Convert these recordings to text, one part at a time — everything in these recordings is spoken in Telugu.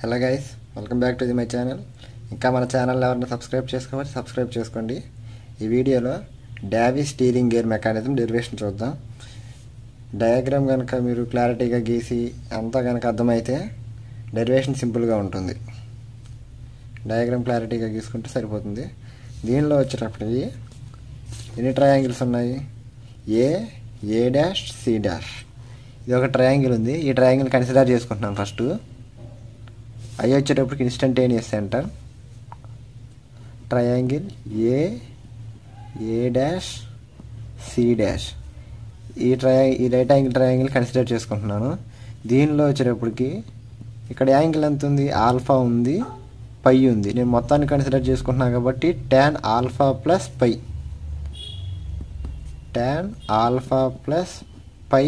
Hello guys welcome back to the my channel ఇంకా మన ఛానల్ ఎవరైనా సబ్స్క్రైబ్ చేసుకోవాలి సబ్స్క్రైబ్ చేసుకోండి. ఈ వీడియోలో Davis steering gear mechanism derivation చూద్దాం. డయాగ్రామ్ కనుక మీరు క్లారిటీగా గీసి అంతా కనుక అర్థమైతే డెరివేషన్ సింపుల్గా ఉంటుంది. డయాగ్రామ్ క్లారిటీగా గీసుకుంటే సరిపోతుంది. దీనిలో వచ్చేటప్పటికి ఎన్ని ట్రయాంగిల్స్ ఉన్నాయి? A A dash C dash ఇది ఒక ట్రయాంగిల్ ఉంది. ఈ ట్రయాంగిల్ కన్సిడర్ చేసుకుంటున్నాం ఫస్ట్ ఐ వచ్చేటప్పటికి instantaneous centre triangle A A dash C dash ఈ ట్రయా ఈ రైట్ యాంగిల్ ట్రయాంగిల్ కన్సిడర్ చేసుకుంటున్నాను. దీనిలో వచ్చేటప్పటికి ఇక్కడ యాంగిల్ ఎంత ఉంది? ఆల్ఫా ఉంది పై ఉంది. నేను మొత్తాన్ని కన్సిడర్ చేసుకుంటున్నాను కాబట్టి tan alpha plus pi tan alpha plus pi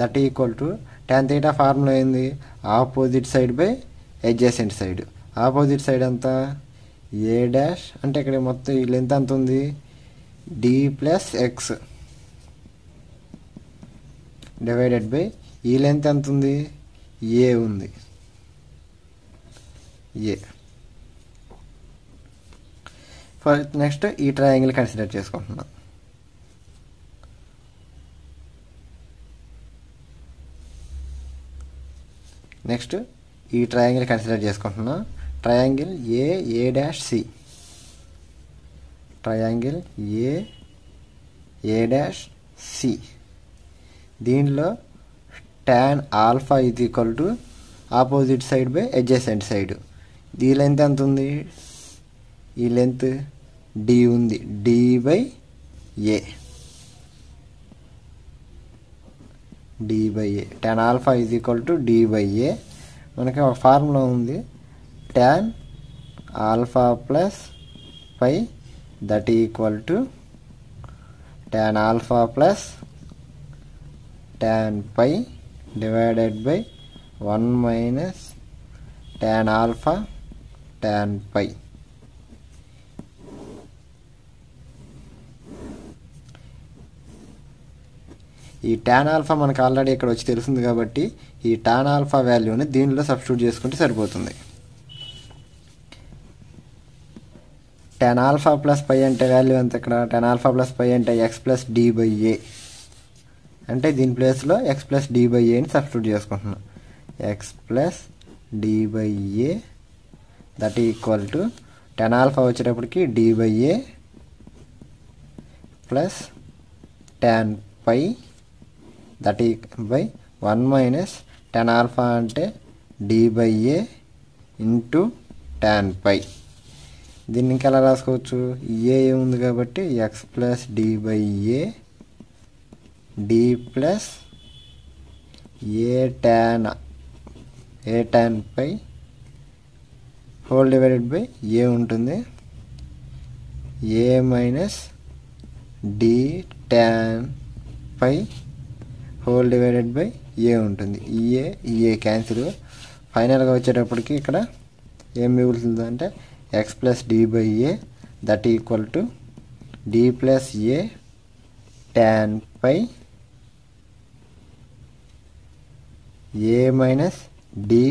that equal to tan theta formula ఏంది? Opposite side by adjacent side opposite side ఎంత ఏ డాష్ అంటే ఇక్కడ మొత్తం ఈ లెంత్ ఎంత ఉంది? D plus X divided by ఈ లెంత్ ఎంత ఉంది? ఏ ఉంది. ఏ ఫర్ నెక్స్ట్ ఈ ట్రయాంగిల్ కన్సిడర్ చేసుకుంటున్నాం. నెక్స్ట్ ఈ ట్రయాంగిల్ కన్సిడర్ చేసుకుంటున్నాం. Triangle A A dash C triangle A A dash C దీనిలో ట్యాన్ ఆల్ఫా ఇది equal to opposite side by adjacent side ఈ లెంత్ ఎంత ఉంది? ఈ లెంత్ డి ఉంది. D by A D by A tan alpha is equal to D by A మనకి ఒక ఫార్ములా ఉంది. Tan alpha plus pi that equal to tan alpha plus tan pi divided by one minus tan alpha tan pi ఈ టాన్ ఆల్ఫా మనకు ఆల్రెడీ ఇక్కడ వచ్చి తెలుస్తుంది కాబట్టి ఈ టాన్ ఆల్ఫా వాల్యూని దీనిలో సబ్స్టిట్యూట్ చేసుకుంటే సరిపోతుంది. టెన్ ఆల్ఫా ప్లస్ పై అంటే వాల్యూ ఎంత ఇక్కడ? టెన్ ఆల్ఫా ప్లస్ పై అంటే X plus D by A అంటే దీని ప్లేస్లో ఎక్స్ ప్లస్ డి బై ఏని సబ్స్టిట్యూట్ చేసుకుంటున్నాం. X plus D by A that equal to tan alpha వచ్చేటప్పటికి D by A plus tan pi that ఈ by one minus tan alpha అంటే D by A into tan pi. దీన్ని ఇంకా ఎలా రాసుకోవచ్చు? ఏ ఉంది కాబట్టి X plus D by A D plus A tan A tan pi whole divided by A ఉంటుంది? A minus D tan pi whole divided by A ఉంటుంది. ఈఏ ఈఏ క్యాన్సిల్ ఫైనల్గా వచ్చేటప్పటికి ఇక్కడ ఏం మిగులుతుంది అంటే X plus D by A that equal to D plus A tan pi A minus D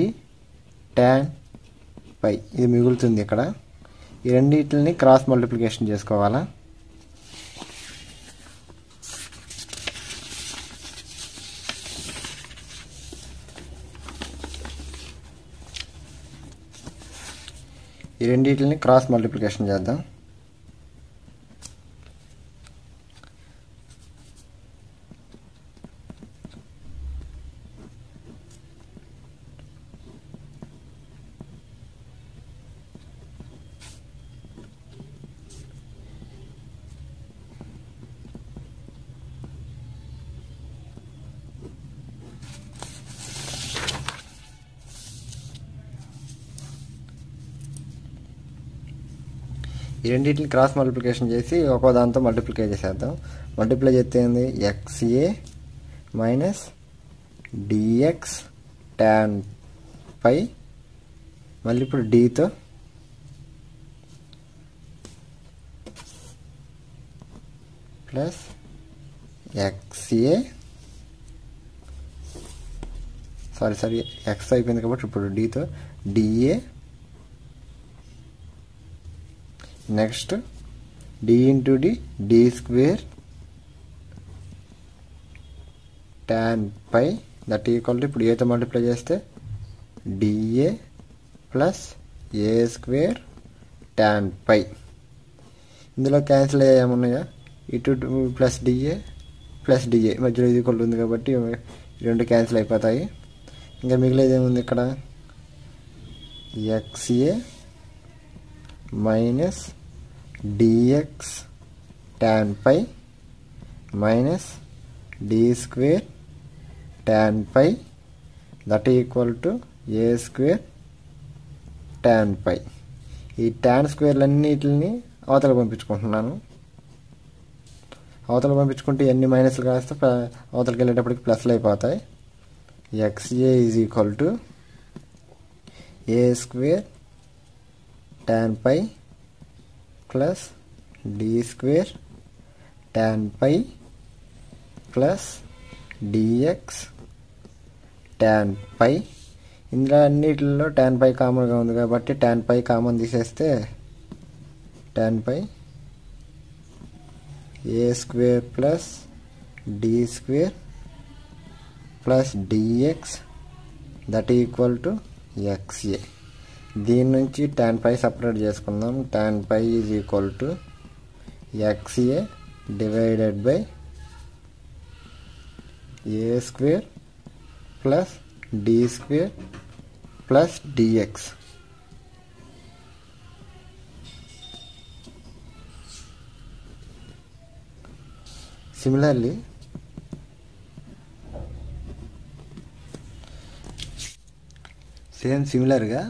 tan pi ఇది మిగులుతుంది ఇక్కడ. ఈ రెండింటిని క్రాస్ మల్టిప్లికేషన్ చేసుకోవాలా? ఈ రెండింటిని క్రాస్ మల్టిప్లికేషన్ చేద్దాం. ఈ రెండింటిని క్రాస్ మల్టిప్లికేషన్ చేసి ఒక్కో దాంతో మల్టిప్లికే చేసేద్దాం. మల్టిప్లై చేస్తే ఏంది? X A minus D X tan pi మళ్ళీ ఇప్పుడు డితో plus X A sorry sorry X అయిపోయింది కాబట్టి ఇప్పుడు డితో D A next D into D D square tan pi that equal to ఇప్పుడు ఏతో మల్టిప్లై చేస్తే D A plus A square tan pi ఇందులో క్యాన్సిల్ అయ్యా ఏమున్నాయా? ఇటు ప్లస్ డిఏ ప్లస్ డిఏ మధ్యలో ఇది కొలు ఉంది కాబట్టి ఈ రెండు క్యాన్సిల్ అయిపోతాయి. ఇంకా మిగిలేదు ఏముంది ఇక్కడ? X A minus D X tan pi minus D square tan pi that equal to A square tan pi ఈ ట్యాన్ స్క్వేర్లన్నిటిని అవతల పంపించుకుంటున్నాను. అవతల పంపించుకుంటే ఎన్ని మైనస్లు కాస్తే ప్ల- అవతలకి వెళ్ళేటప్పటికి ప్లస్లు అయిపోతాయి. X A is equal to A square tan pi plus D square tan pi plus D X tan pi ఇందులో అన్నిటిలో ట్యాన్ పై కామన్గా ఉంది కాబట్టి ట్యాన్ పై కామన్ తీసేస్తే tan pi A square plus D square plus D X that equal to X A దీని నుంచి ట్యాన్ పై సపరేట్ చేసుకుందాం. Tan pi is equal to X A divided by A square plus D square plus D X similarly same సిమిలర్గా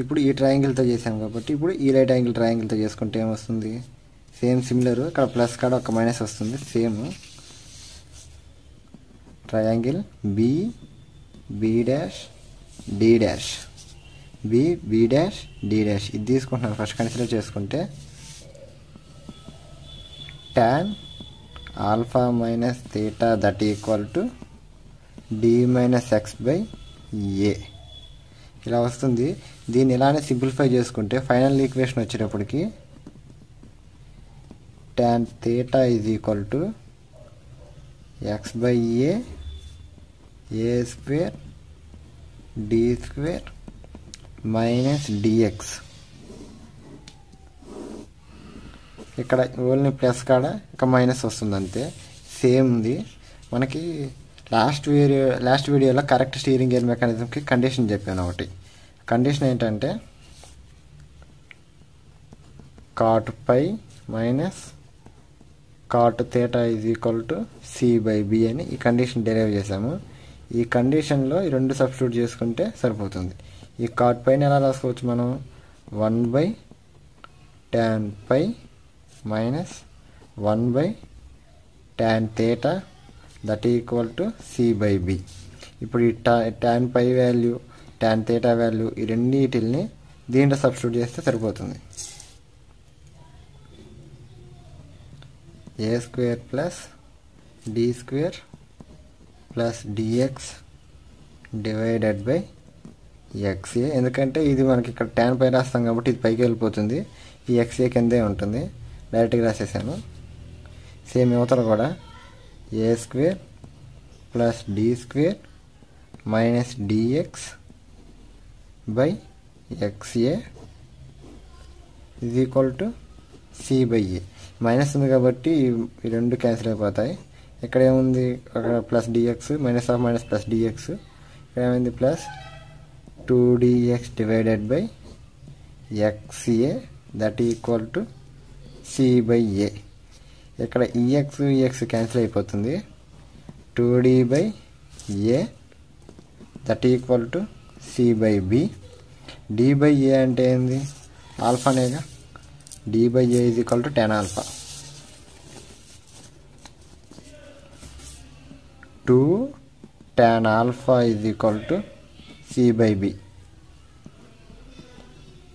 ఇప్పుడు ఈ ట్రయాంగిల్తో చేసాం కాబట్టి ఇప్పుడు ఈ రైట్ యాంగిల్ ట్రయాంగిల్తో చేసుకుంటే ఏమొస్తుంది? సేమ్ సిమిలర్ ఇక్కడ ప్లస్ కాడ ఒక మైనస్ వస్తుంది. Same triangle B B dash D dash B B dash D dash ఇది తీసుకుంటున్నాను. ఫస్ట్ కన్సిడర్ చేసుకుంటే tan alpha minus theta that equal to D minus X by A ఇలా వస్తుంది. దీన్ని ఇలానే సింప్లిఫై చేసుకుంటే ఫైనల్ ఈక్వేషన్ వచ్చేటప్పటికి tan theta is equal to X by A A square D square minus D X ఇక్కడ ఓన్లీ ప్లస్ కాడ? ఇంకా మైనస్ వస్తుంది అంతే సేమ్ ఉంది. మనకి లాస్ట్ వీడియో లాస్ట్ వీడియోలో కరెక్ట్ స్టీరింగ్ గేర్ మెకానిజంకి కండిషన్ చెప్పాను ఒకటి. కండిషన్ ఏంటంటే cot pi minus cot theta is equal to C by B అని ఈ కండిషన్ డెరైవ్ చేసాము ఈ కండిషన్లో ఈ రెండు సబ్స్టిట్యూట్ చేసుకుంటే సరిపోతుంది. ఈ కాట్ పైన ఎలా రాసుకోవచ్చు మనం? One by tan pi minus one by tan theta that equal to C by B ఇప్పుడు ఈ టా tan pi value tan theta value ఈ రెండింటిని దీంట్లో సబ్స్టిట్యూట్ చేస్తే సరిపోతుంది. A square plus D square plus D X divided by X A ఎందుకంటే ఇది మనకి ఇక్కడ ట్యాన్ పై రాస్తాం కాబట్టి ఇది పైకి వెళ్ళిపోతుంది. ఈ ఎక్స్ఏ కిందే ఉంటుంది. డైరెక్ట్గా రాసేసాను. సేమ్ యువతలు కూడా. A square plus D square minus D X by X A ఇది equal to C by A minus ఉంది కాబట్టి ఈ రెండు క్యాన్సిల్ అయిపోతాయి. ఇక్కడ ఏముంది అక్కడ plus D X minus of minus plus D X ఇక్కడ ఏమైంది? Plus two D X divided by X A that equal to C by A ఇక్కడ ఈఎక్స్ ఈఎక్స్ క్యాన్సిల్ అయిపోతుంది. Two D by A that equal to C by B D by A అంటే ఏంది? ఆల్ఫానేగా D by A is equal to tan alpha two tan alpha is equal to C by B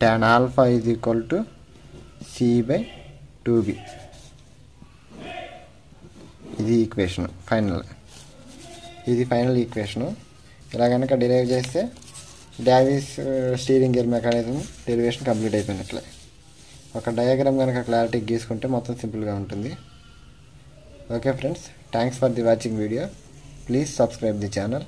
tan alpha is equal to C by two B ఇది ఈక్వేషన్ ఫైనల్ ఇది ఫైనల్ ఈక్వేషను ఇలా కనుక డిరైవ్ చేస్తే Davis steering gear mechanism derivation complete అయిపోయినట్లే. ఒక డయాగ్రామ్ కనుక క్లారిటీ గీసుకుంటే మొత్తం సింపుల్గా ఉంటుంది. Okay friends thanks for the watching video please subscribe the channel